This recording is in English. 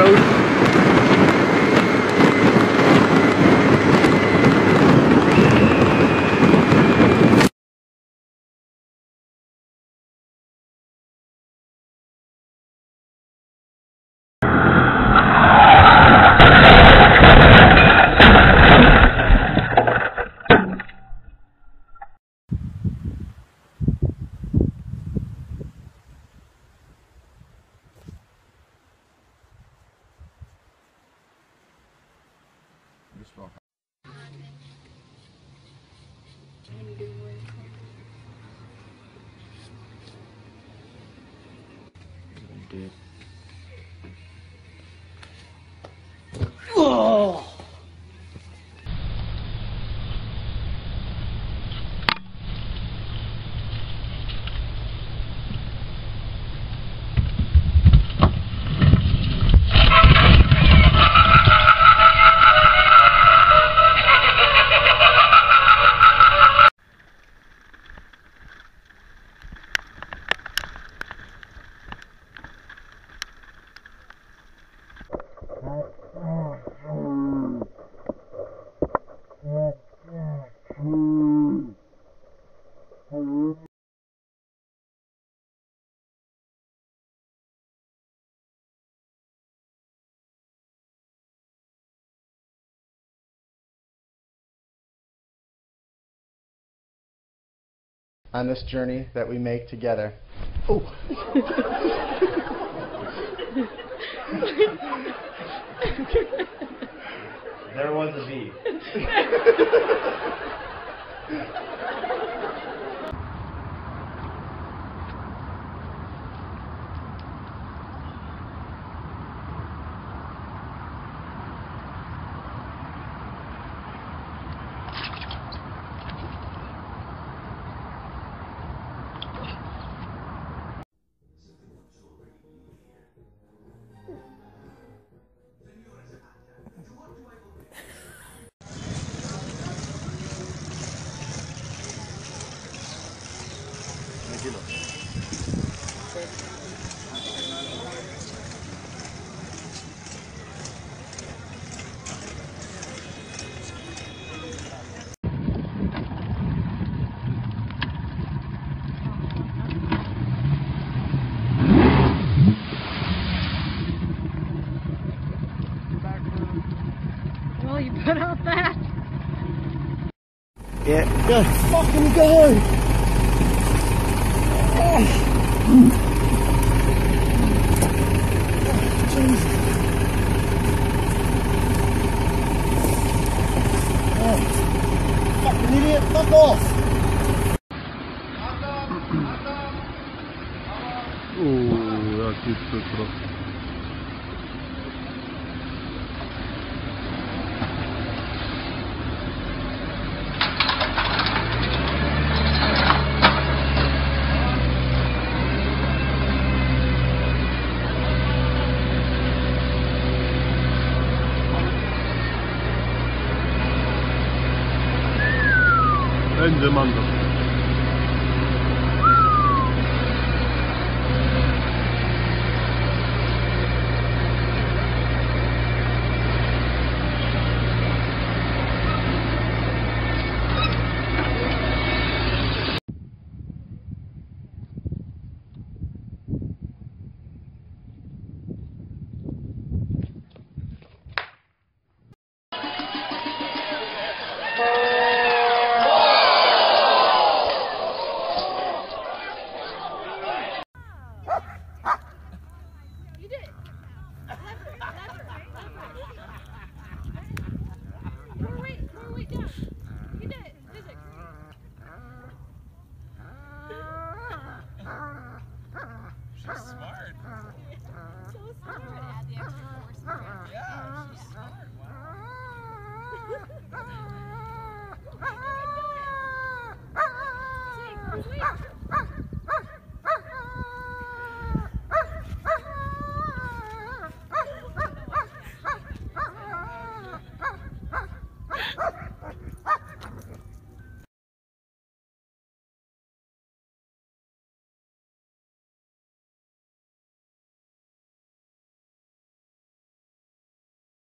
road. Dude. On this journey that we make together. Oh. there was a V. Yeah. Go. Fucking go. Jesus. Fucking idiot, fuck off! Uuu, 全然満足